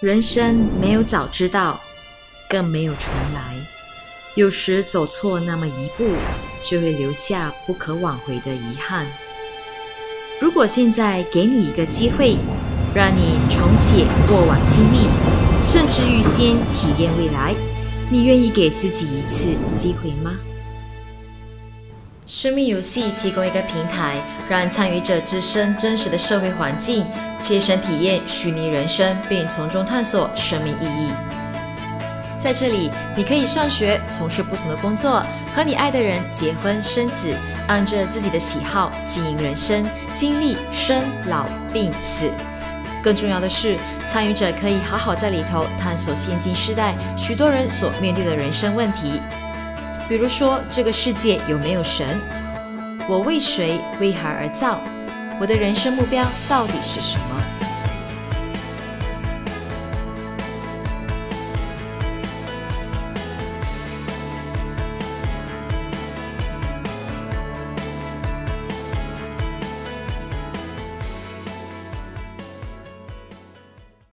人生没有早知道，更没有重来。有时走错那么一步，就会留下不可挽回的遗憾。如果现在给你一个机会，让你重写过往经历，甚至预先体验未来，你愿意给自己一次机会吗？生命游戏提供一个平台，让参与者置身真实的社会环境，切身体验虚拟人生，并从中探索生命意义。在这里，你可以上学、从事不同的工作，和你爱的人结婚生子，按着自己的喜好经营人生，经历生老病死。更重要的是，参与者可以好好在里头探索现今时代许多人所面对的人生问题。比如说，这个世界有没有神？我为谁、为孩而造？我的人生目标到底是什么？